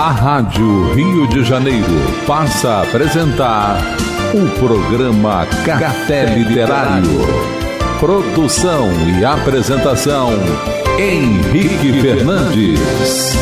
A Rádio Rio de Janeiro passa a apresentar o programa Café Literário. Produção e apresentação Henrique Fernandes.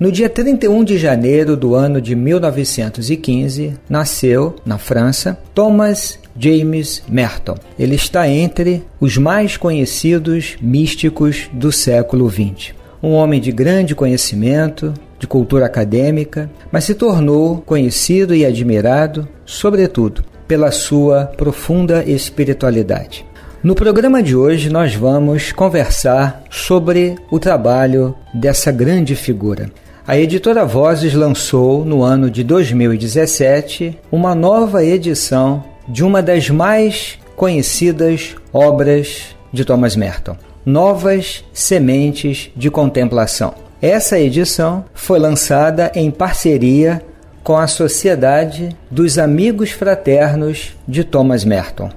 No dia 31 de janeiro do ano de 1915, nasceu, na França, Thomas James Merton. Ele está entre os mais conhecidos místicos do século XX um homem de grande conhecimento, de cultura acadêmica, mas se tornou conhecido e admirado, sobretudo, pela sua profunda espiritualidade. No programa de hoje, nós vamos conversar sobre o trabalho dessa grande figura. A editora Vozes lançou, no ano de 2017, uma nova edição de uma das mais conhecidas obras de Thomas Merton. Novas Sementes de Contemplação. Essa edição foi lançada em parceria com a Sociedade dos Amigos Fraternos de Thomas Merton.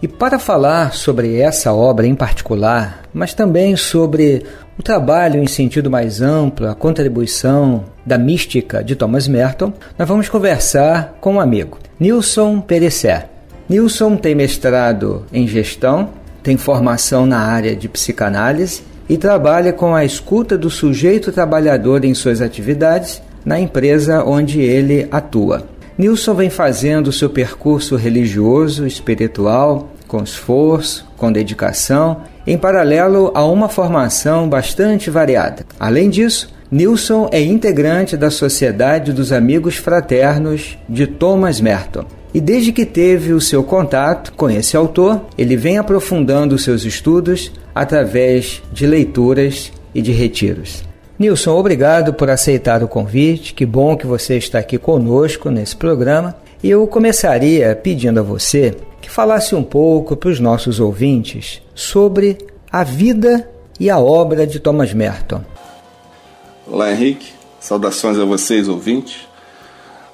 E para falar sobre essa obra em particular, mas também sobre o trabalho em sentido mais amplo, a contribuição da mística de Thomas Merton, nós vamos conversar com um amigo, Nilson Perecer. Nilson tem mestrado em gestão tem formação na área de psicanálise e trabalha com a escuta do sujeito trabalhador em suas atividades na empresa onde ele atua. Nilson vem fazendo seu percurso religioso, espiritual, com esforço, com dedicação, em paralelo a uma formação bastante variada. Além disso, Nilson é integrante da Sociedade dos Amigos Fraternos de Thomas Merton, e desde que teve o seu contato com esse autor, ele vem aprofundando seus estudos através de leituras e de retiros. Nilson, obrigado por aceitar o convite. Que bom que você está aqui conosco nesse programa. E eu começaria pedindo a você que falasse um pouco para os nossos ouvintes sobre a vida e a obra de Thomas Merton. Olá, Henrique. Saudações a vocês, ouvintes.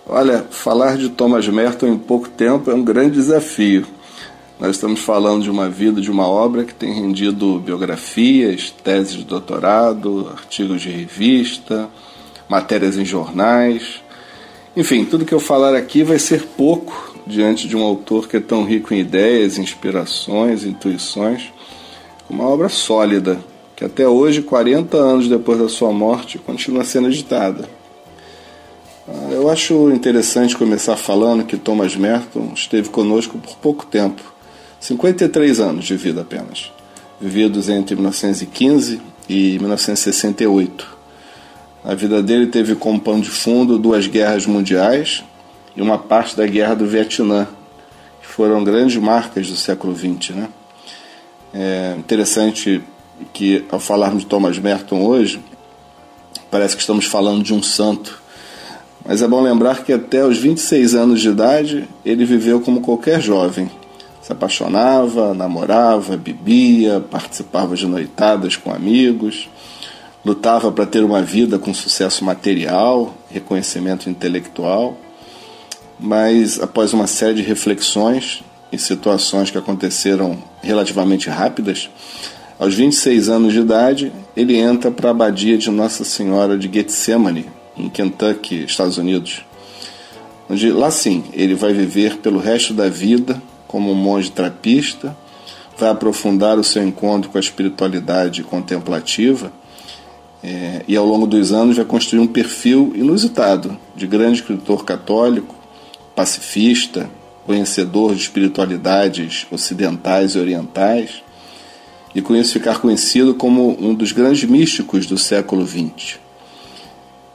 Olha, falar de Thomas Merton em pouco tempo é um grande desafio. Nós estamos falando de uma vida, de uma obra que tem rendido biografias, teses de doutorado, artigos de revista, matérias em jornais. Enfim, tudo que eu falar aqui vai ser pouco diante de um autor que é tão rico em ideias, inspirações, intuições, uma obra sólida, que até hoje, 40 anos depois da sua morte, continua sendo editada. Ah, eu acho interessante começar falando que Thomas Merton esteve conosco por pouco tempo 53 anos de vida apenas, vividos entre 1915 e 1968. A vida dele teve como pano de fundo duas guerras mundiais e uma parte da guerra do Vietnã, que foram grandes marcas do século XX. Né? É interessante que, ao falarmos de Thomas Merton hoje, parece que estamos falando de um santo mas é bom lembrar que até os 26 anos de idade ele viveu como qualquer jovem. Se apaixonava, namorava, bebia, participava de noitadas com amigos, lutava para ter uma vida com sucesso material, reconhecimento intelectual. Mas após uma série de reflexões e situações que aconteceram relativamente rápidas, aos 26 anos de idade, ele entra para a abadia de Nossa Senhora de Getsemane, em Kentucky, Estados Unidos, onde lá sim ele vai viver pelo resto da vida como um monge trapista, vai aprofundar o seu encontro com a espiritualidade contemplativa é, e ao longo dos anos vai construir um perfil inusitado de grande escritor católico, pacifista, conhecedor de espiritualidades ocidentais e orientais, e com isso ficar conhecido como um dos grandes místicos do século XX.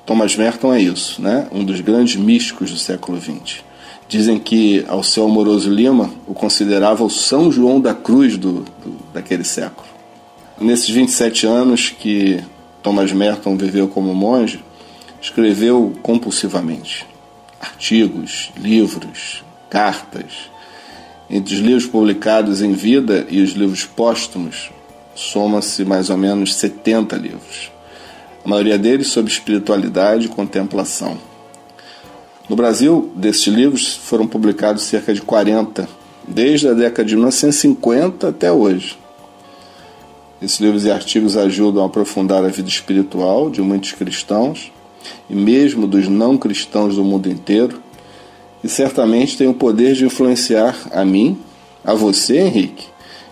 Thomas Merton é isso, né? um dos grandes místicos do século XX. Dizem que Alceu Amoroso Lima o considerava o São João da Cruz do, do, daquele século. Nesses 27 anos que Thomas Merton viveu como monge, escreveu compulsivamente artigos, livros, cartas. Entre os livros publicados em vida e os livros póstumos, soma-se mais ou menos 70 livros a maioria deles sobre espiritualidade e contemplação. No Brasil, desses livros foram publicados cerca de 40, desde a década de 1950 até hoje. Esses livros e artigos ajudam a aprofundar a vida espiritual de muitos cristãos e mesmo dos não cristãos do mundo inteiro, e certamente têm o poder de influenciar a mim, a você, Henrique,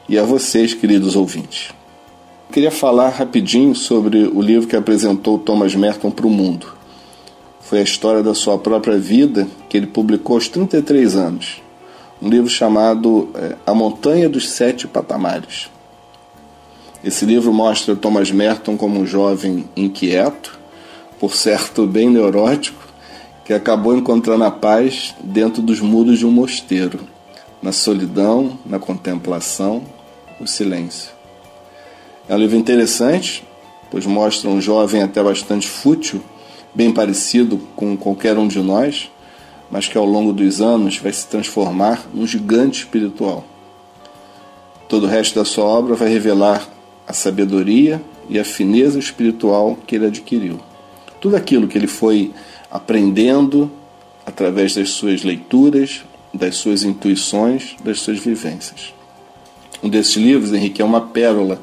e a vocês, queridos ouvintes. Queria falar rapidinho sobre o livro que apresentou Thomas Merton para o mundo. Foi a história da sua própria vida que ele publicou aos 33 anos. Um livro chamado é, A Montanha dos Sete Patamares. Esse livro mostra Thomas Merton como um jovem inquieto, por certo bem neurótico, que acabou encontrando a paz dentro dos muros de um mosteiro, na solidão, na contemplação, no silêncio. É um livro interessante, pois mostra um jovem até bastante fútil, bem parecido com qualquer um de nós, mas que ao longo dos anos vai se transformar num gigante espiritual. Todo o resto da sua obra vai revelar a sabedoria e a fineza espiritual que ele adquiriu tudo aquilo que ele foi aprendendo através das suas leituras, das suas intuições, das suas vivências. Um desses livros, Henrique, é uma pérola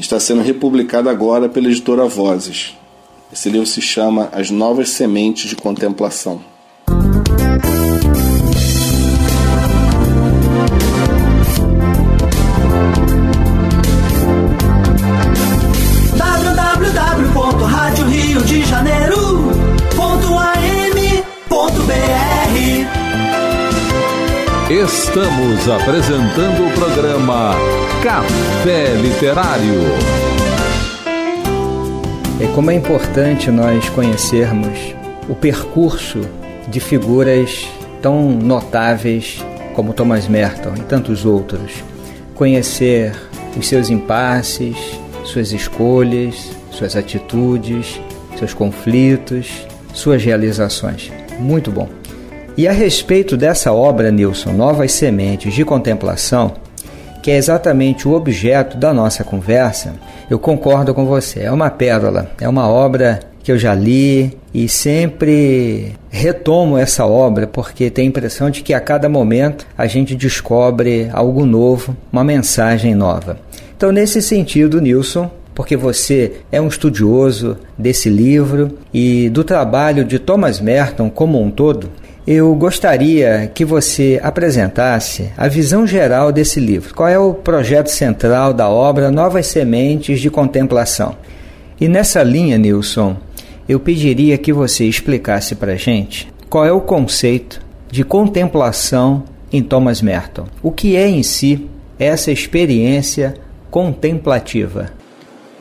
está sendo republicado agora pela editora Vozes. Esse livro se chama As Novas Sementes de Contemplação. Estamos apresentando o programa Café Literário. É como é importante nós conhecermos o percurso de figuras tão notáveis como Thomas Merton e tantos outros. Conhecer os seus impasses, suas escolhas, suas atitudes, seus conflitos, suas realizações. Muito bom. E a respeito dessa obra, Nilson, Novas Sementes de Contemplação, que é exatamente o objeto da nossa conversa, eu concordo com você. É uma pérola, é uma obra que eu já li e sempre retomo essa obra porque tenho a impressão de que a cada momento a gente descobre algo novo, uma mensagem nova. Então, nesse sentido, Nilson, porque você é um estudioso desse livro e do trabalho de Thomas Merton como um todo, eu gostaria que você apresentasse a visão geral desse livro. Qual é o projeto central da obra Novas Sementes de Contemplação? E nessa linha, Nilson, eu pediria que você explicasse para a gente qual é o conceito de contemplação em Thomas Merton. O que é em si essa experiência contemplativa?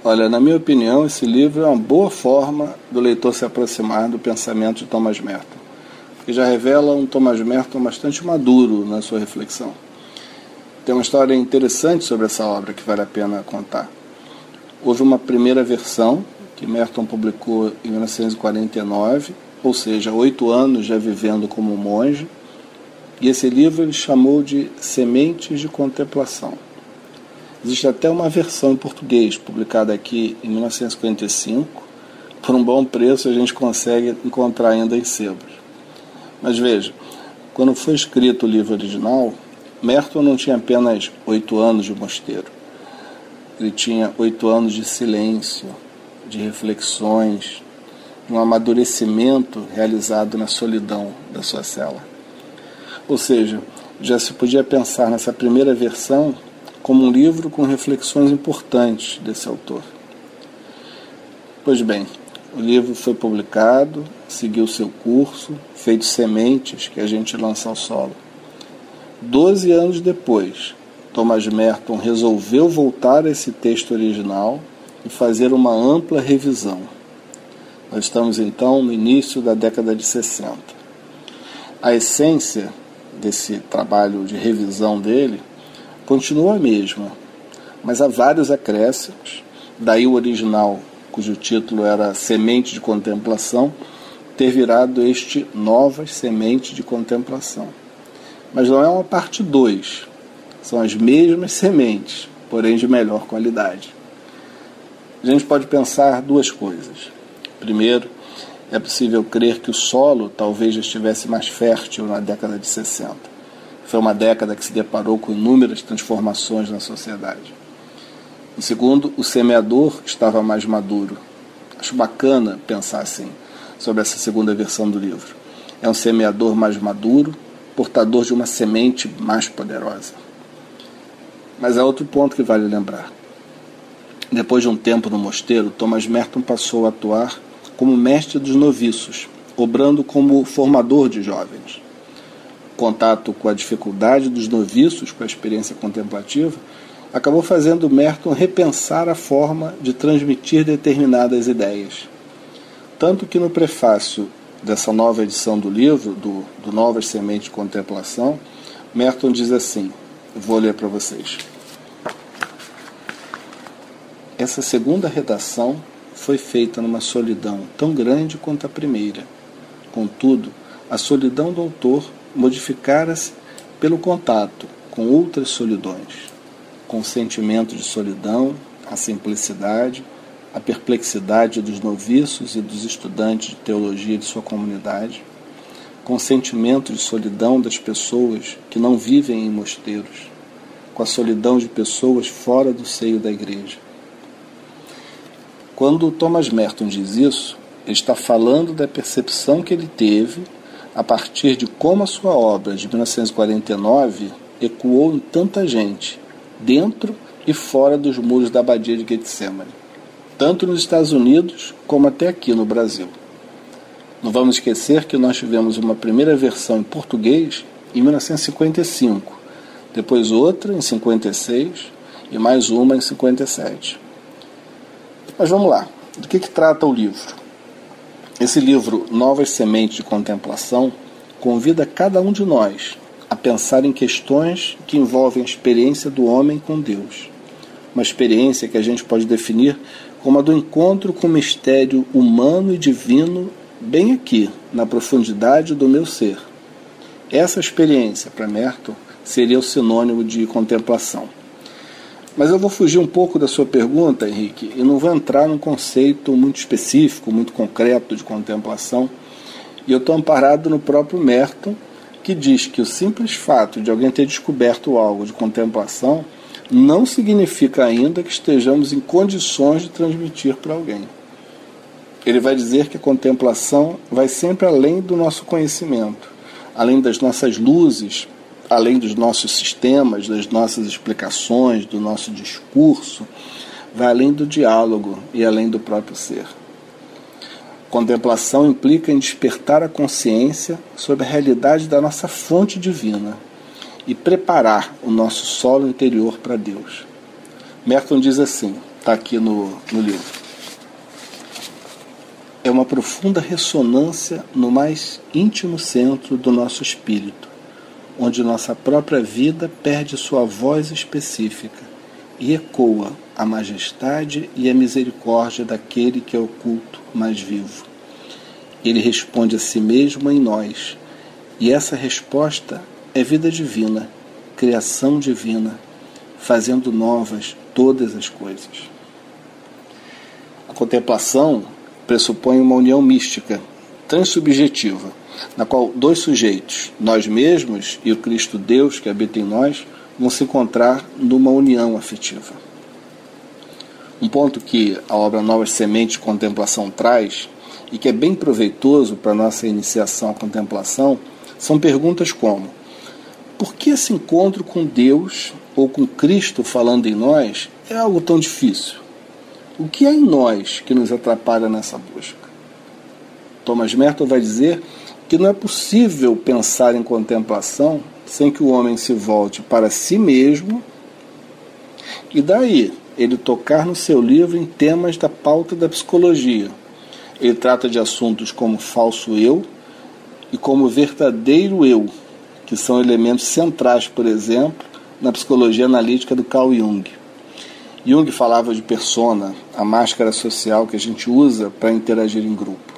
Olha, na minha opinião, esse livro é uma boa forma do leitor se aproximar do pensamento de Thomas Merton que já revela um Thomas Merton bastante maduro na sua reflexão. Tem uma história interessante sobre essa obra que vale a pena contar. Houve uma primeira versão que Merton publicou em 1949, ou seja, oito anos já vivendo como monge, e esse livro ele chamou de Sementes de Contemplação. Existe até uma versão em português, publicada aqui em 1955. Por um bom preço a gente consegue encontrar ainda em sebos. Mas veja, quando foi escrito o livro original, Merton não tinha apenas oito anos de mosteiro. Ele tinha oito anos de silêncio, de reflexões, de um amadurecimento realizado na solidão da sua cela. Ou seja, já se podia pensar nessa primeira versão como um livro com reflexões importantes desse autor. Pois bem, o livro foi publicado, seguiu seu curso, feito sementes que a gente lança ao solo. Doze anos depois, Thomas Merton resolveu voltar a esse texto original e fazer uma ampla revisão. Nós estamos então no início da década de 60. A essência desse trabalho de revisão dele continua a mesma, mas há vários acréscimos, daí o original cujo título era Semente de Contemplação, ter virado este Novas Sementes de Contemplação. Mas não é uma parte 2, são as mesmas sementes, porém de melhor qualidade. A gente pode pensar duas coisas. Primeiro, é possível crer que o solo talvez já estivesse mais fértil na década de 60. Foi uma década que se deparou com inúmeras transformações na sociedade. O segundo, o semeador estava mais maduro. Acho bacana pensar assim sobre essa segunda versão do livro. É um semeador mais maduro, portador de uma semente mais poderosa. Mas há outro ponto que vale lembrar. Depois de um tempo no mosteiro, Thomas Merton passou a atuar como mestre dos noviços, obrando como formador de jovens. Contato com a dificuldade dos noviços com a experiência contemplativa acabou fazendo Merton repensar a forma de transmitir determinadas ideias. Tanto que no prefácio dessa nova edição do livro, do, do Novas Sementes de Contemplação, Merton diz assim: vou ler para vocês. Essa segunda redação foi feita numa solidão tão grande quanto a primeira. Contudo, a solidão do autor modificara-se pelo contato com outras solidões com o sentimento de solidão, a simplicidade, a perplexidade dos noviços e dos estudantes de teologia de sua comunidade, com o sentimento de solidão das pessoas que não vivem em mosteiros, com a solidão de pessoas fora do seio da igreja. Quando Thomas Merton diz isso, ele está falando da percepção que ele teve a partir de como a sua obra de 1949 ecoou em tanta gente dentro e fora dos muros da abadia de Getsemane, tanto nos Estados Unidos como até aqui no Brasil. Não vamos esquecer que nós tivemos uma primeira versão em português em 1955, depois outra em 56 e mais uma em 57. Mas vamos lá, do que, que trata o livro? Esse livro, Novas Sementes de Contemplação, convida cada um de nós a pensar em questões que envolvem a experiência do homem com Deus. Uma experiência que a gente pode definir como a do encontro com o mistério humano e divino, bem aqui, na profundidade do meu ser. Essa experiência, para Merton, seria o sinônimo de contemplação. Mas eu vou fugir um pouco da sua pergunta, Henrique, e não vou entrar num conceito muito específico, muito concreto de contemplação. E eu estou amparado no próprio Merton, que diz que o simples fato de alguém ter descoberto algo de contemplação não significa ainda que estejamos em condições de transmitir para alguém. Ele vai dizer que a contemplação vai sempre além do nosso conhecimento, além das nossas luzes, além dos nossos sistemas, das nossas explicações, do nosso discurso, vai além do diálogo e além do próprio ser. Contemplação implica em despertar a consciência sobre a realidade da nossa fonte divina e preparar o nosso solo interior para Deus. Merton diz assim, está aqui no, no livro. É uma profunda ressonância no mais íntimo centro do nosso espírito, onde nossa própria vida perde sua voz específica e ecoa a majestade e a misericórdia daquele que é oculto, mas vivo. Ele responde a si mesmo em nós, e essa resposta é vida divina, criação divina, fazendo novas todas as coisas. A contemplação pressupõe uma união mística, transsubjetiva, na qual dois sujeitos, nós mesmos e o Cristo Deus que habita em nós, vão se encontrar numa união afetiva. Um ponto que a obra Novas Sementes de Contemplação traz e que é bem proveitoso para nossa iniciação à contemplação são perguntas como: por que esse encontro com Deus ou com Cristo falando em nós é algo tão difícil? O que há em nós que nos atrapalha nessa busca? Thomas Merton vai dizer que não é possível pensar em contemplação sem que o homem se volte para si mesmo e daí ele tocar no seu livro em temas da pauta da psicologia. Ele trata de assuntos como falso eu e como verdadeiro eu, que são elementos centrais, por exemplo, na psicologia analítica do Carl Jung. Jung falava de persona, a máscara social que a gente usa para interagir em grupo.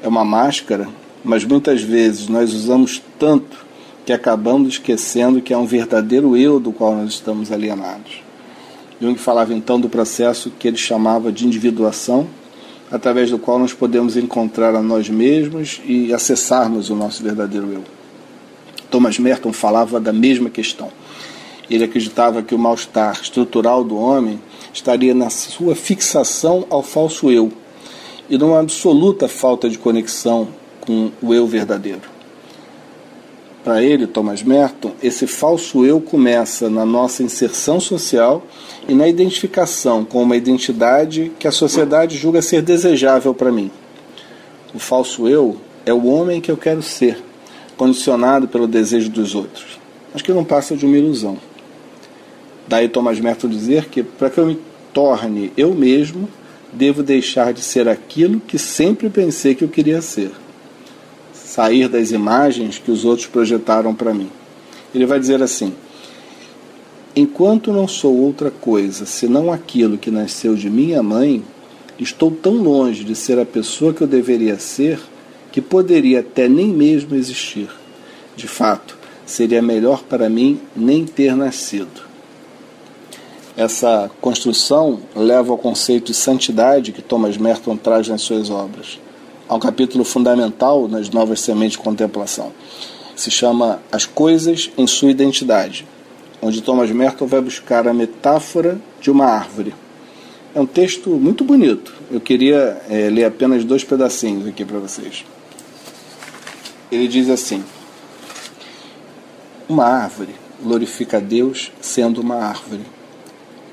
É uma máscara, mas muitas vezes nós usamos tanto que acabamos esquecendo que é um verdadeiro eu do qual nós estamos alienados. Jung falava então do processo que ele chamava de individuação, através do qual nós podemos encontrar a nós mesmos e acessarmos o nosso verdadeiro eu. Thomas Merton falava da mesma questão. Ele acreditava que o mal-estar estrutural do homem estaria na sua fixação ao falso eu e numa absoluta falta de conexão com o eu verdadeiro. Para ele, Thomas Merton, esse falso eu começa na nossa inserção social e na identificação com uma identidade que a sociedade julga ser desejável para mim. O falso eu é o homem que eu quero ser, condicionado pelo desejo dos outros, mas que não passa de uma ilusão. Daí Thomas Merton dizer que para que eu me torne eu mesmo, devo deixar de ser aquilo que sempre pensei que eu queria ser. Sair das imagens que os outros projetaram para mim. Ele vai dizer assim: Enquanto não sou outra coisa senão aquilo que nasceu de minha mãe, estou tão longe de ser a pessoa que eu deveria ser que poderia até nem mesmo existir. De fato, seria melhor para mim nem ter nascido. Essa construção leva ao conceito de santidade que Thomas Merton traz nas suas obras. Há um capítulo fundamental nas Novas Sementes de Contemplação. Se chama As Coisas em Sua Identidade, onde Thomas Merton vai buscar a metáfora de uma árvore. É um texto muito bonito. Eu queria é, ler apenas dois pedacinhos aqui para vocês. Ele diz assim: Uma árvore glorifica a Deus sendo uma árvore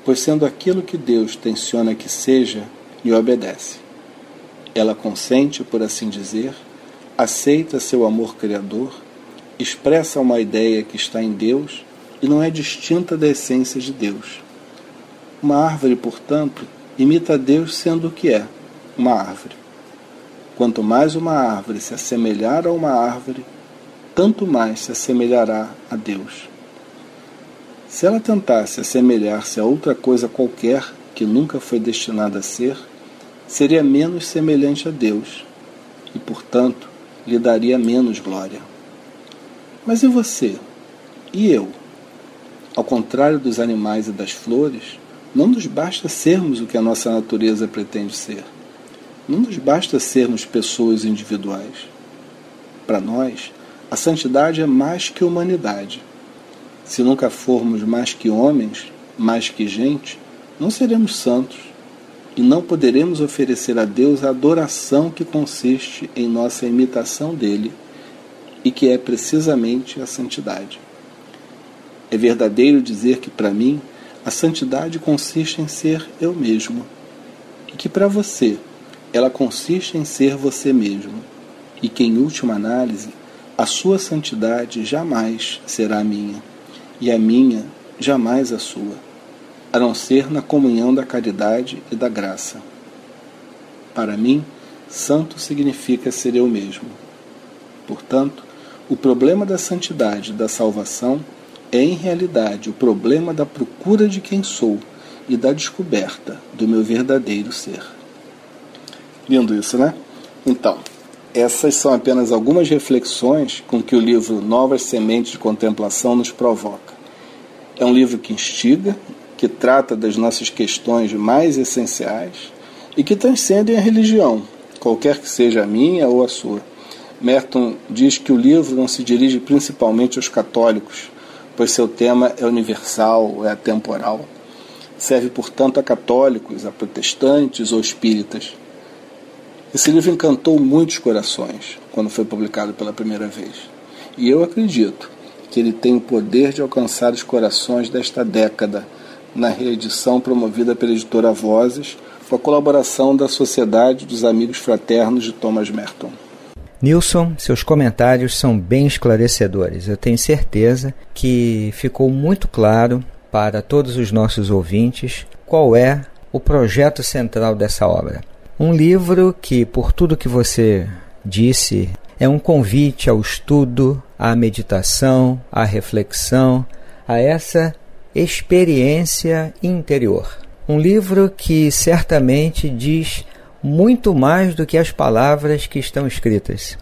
pois sendo aquilo que Deus tenciona que seja, lhe obedece. Ela consente, por assim dizer, aceita seu amor criador, expressa uma ideia que está em Deus e não é distinta da essência de Deus. Uma árvore, portanto, imita Deus sendo o que é, uma árvore. Quanto mais uma árvore se assemelhar a uma árvore, tanto mais se assemelhará a Deus. Se ela tentasse assemelhar-se a outra coisa qualquer que nunca foi destinada a ser, seria menos semelhante a Deus e, portanto, lhe daria menos glória. Mas e você? E eu? Ao contrário dos animais e das flores, não nos basta sermos o que a nossa natureza pretende ser. Não nos basta sermos pessoas individuais. Para nós, a santidade é mais que humanidade se nunca formos mais que homens, mais que gente, não seremos santos e não poderemos oferecer a Deus a adoração que consiste em nossa imitação dele e que é precisamente a santidade. É verdadeiro dizer que para mim a santidade consiste em ser eu mesmo e que para você ela consiste em ser você mesmo e que em última análise a sua santidade jamais será minha e a minha jamais a sua, a não ser na comunhão da caridade e da graça. Para mim, santo significa ser eu mesmo. Portanto, o problema da santidade e da salvação é em realidade o problema da procura de quem sou e da descoberta do meu verdadeiro ser. Lindo isso, né? Então, essas são apenas algumas reflexões com que o livro Novas Sementes de Contemplação nos provoca. É um livro que instiga, que trata das nossas questões mais essenciais e que transcendem a religião, qualquer que seja a minha ou a sua. Merton diz que o livro não se dirige principalmente aos católicos, pois seu tema é universal, é atemporal. Serve, portanto, a católicos, a protestantes ou espíritas esse livro encantou muitos corações quando foi publicado pela primeira vez. E eu acredito que ele tem o poder de alcançar os corações desta década, na reedição promovida pela editora Vozes, com a colaboração da Sociedade dos Amigos Fraternos de Thomas Merton. Nilson, seus comentários são bem esclarecedores. Eu tenho certeza que ficou muito claro para todos os nossos ouvintes qual é o projeto central dessa obra. Um livro que, por tudo que você disse, é um convite ao estudo, à meditação, à reflexão, a essa experiência interior. Um livro que certamente diz muito mais do que as palavras que estão escritas.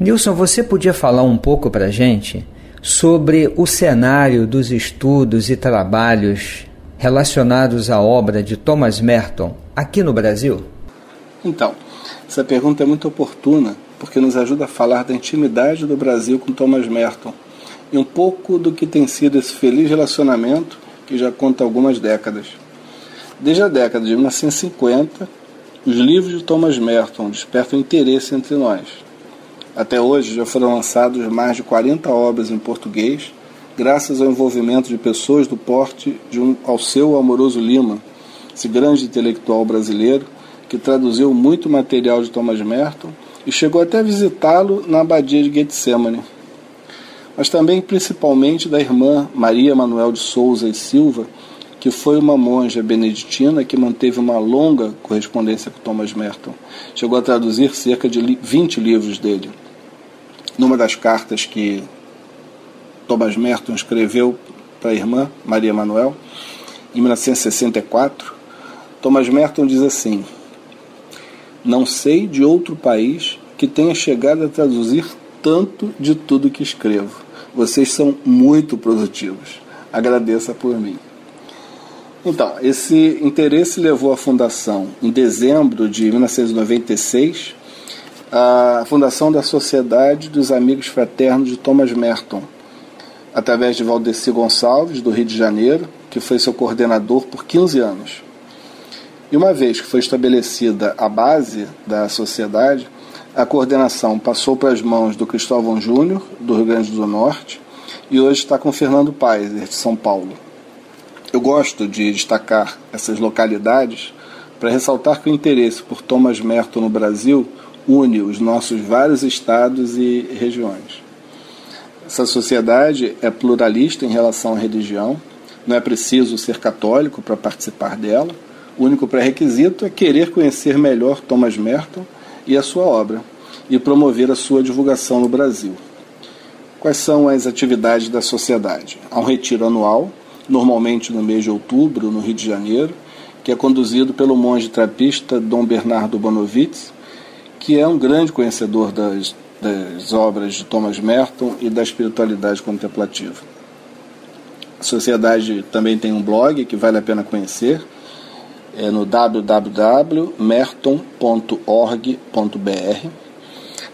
Nilson, você podia falar um pouco para a gente sobre o cenário dos estudos e trabalhos relacionados à obra de Thomas Merton aqui no Brasil? Então, essa pergunta é muito oportuna porque nos ajuda a falar da intimidade do Brasil com Thomas Merton e um pouco do que tem sido esse feliz relacionamento que já conta algumas décadas. Desde a década de 1950, os livros de Thomas Merton despertam interesse entre nós. Até hoje já foram lançados mais de 40 obras em português, graças ao envolvimento de pessoas do porte de um Alceu Amoroso Lima, esse grande intelectual brasileiro que traduziu muito material de Thomas Merton e chegou até visitá-lo na abadia de Getsemane. Mas também, principalmente, da irmã Maria Manuel de Souza e Silva, que foi uma monja beneditina que manteve uma longa correspondência com Thomas Merton. Chegou a traduzir cerca de 20 livros dele. Numa das cartas que Thomas Merton escreveu para a irmã Maria Manuel, em 1964, Thomas Merton diz assim: não sei de outro país que tenha chegado a traduzir tanto de tudo que escrevo. Vocês são muito produtivos. Agradeça por mim. Então, esse interesse levou à fundação, em dezembro de 1996, a fundação da Sociedade dos Amigos Fraternos de Thomas Merton, através de Valdeci Gonçalves, do Rio de Janeiro, que foi seu coordenador por 15 anos. E uma vez que foi estabelecida a base da sociedade, a coordenação passou para as mãos do Cristóvão Júnior, do Rio Grande do Norte, e hoje está com Fernando Paiser, de São Paulo. Eu gosto de destacar essas localidades para ressaltar que o interesse por Thomas Merton no Brasil une os nossos vários estados e regiões. Essa sociedade é pluralista em relação à religião, não é preciso ser católico para participar dela o único pré-requisito é querer conhecer melhor Thomas Merton e a sua obra e promover a sua divulgação no Brasil. Quais são as atividades da sociedade? Há um retiro anual, normalmente no mês de outubro, no Rio de Janeiro, que é conduzido pelo monge trapista Dom Bernardo Bonovitz, que é um grande conhecedor das, das obras de Thomas Merton e da espiritualidade contemplativa. A sociedade também tem um blog que vale a pena conhecer, é no www.merton.org.br.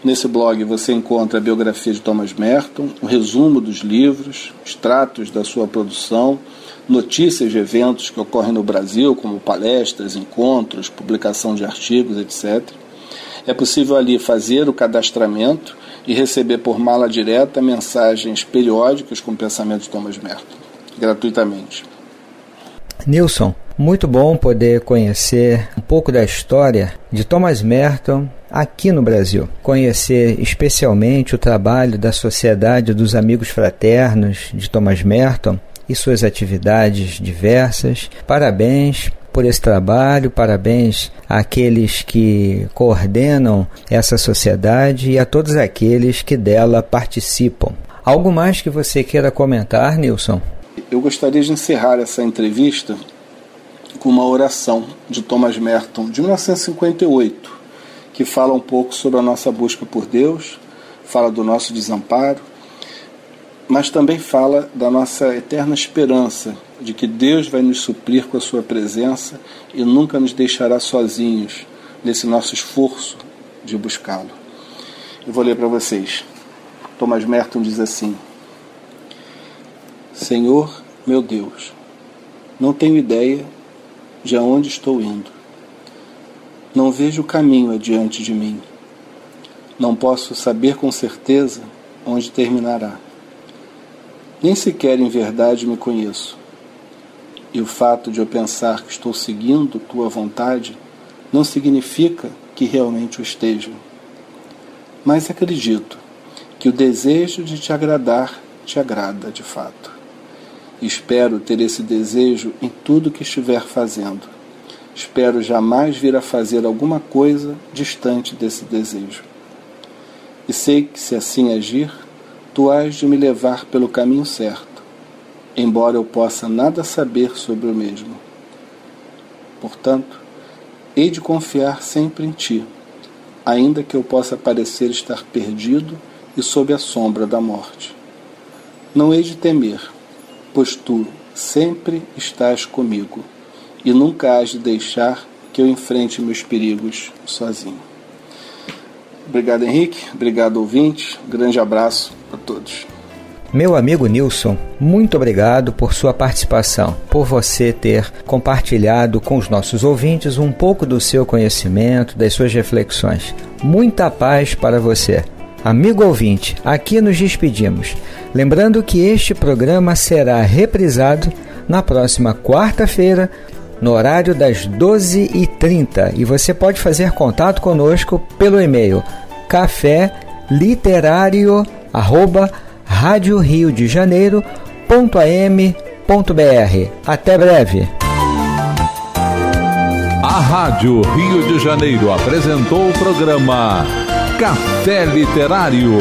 Nesse blog você encontra a biografia de Thomas Merton, um resumo dos livros, extratos da sua produção, notícias de eventos que ocorrem no Brasil, como palestras, encontros, publicação de artigos, etc. É possível ali fazer o cadastramento e receber por mala direta mensagens periódicas com pensamentos de Thomas Merton, gratuitamente. Nilson, muito bom poder conhecer um pouco da história de Thomas Merton aqui no Brasil. Conhecer especialmente o trabalho da Sociedade dos Amigos Fraternos de Thomas Merton e suas atividades diversas. Parabéns por esse trabalho, parabéns àqueles que coordenam essa sociedade e a todos aqueles que dela participam. Algo mais que você queira comentar, Nilson? Eu gostaria de encerrar essa entrevista com uma oração de Thomas Merton, de 1958, que fala um pouco sobre a nossa busca por Deus, fala do nosso desamparo, mas também fala da nossa eterna esperança de que Deus vai nos suprir com a Sua presença e nunca nos deixará sozinhos nesse nosso esforço de buscá-lo. Eu vou ler para vocês. Thomas Merton diz assim: Senhor, meu Deus, não tenho ideia de aonde estou indo. Não vejo o caminho adiante de mim. Não posso saber com certeza onde terminará. Nem sequer em verdade me conheço. E o fato de eu pensar que estou seguindo tua vontade não significa que realmente o esteja. Mas acredito que o desejo de te agradar te agrada de fato. Espero ter esse desejo em tudo que estiver fazendo. Espero jamais vir a fazer alguma coisa distante desse desejo. E sei que, se assim agir, tu has de me levar pelo caminho certo, embora eu possa nada saber sobre o mesmo. Portanto, hei de confiar sempre em ti, ainda que eu possa parecer estar perdido e sob a sombra da morte. Não hei de temer pois tu sempre estás comigo e nunca has de deixar que eu enfrente meus perigos sozinho. Obrigado, Henrique. Obrigado, ouvinte. Grande abraço a todos. Meu amigo Nilson, muito obrigado por sua participação, por você ter compartilhado com os nossos ouvintes um pouco do seu conhecimento, das suas reflexões. Muita paz para você. Amigo ouvinte, aqui nos despedimos. Lembrando que este programa será reprisado na próxima quarta-feira, no horário das 12h30. E você pode fazer contato conosco pelo e-mail café literário rádio Rio de Janeiro.am.br. Até breve. A Rádio Rio de Janeiro apresentou o programa Café Literário.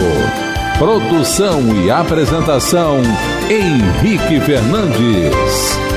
Produção e apresentação Henrique Fernandes.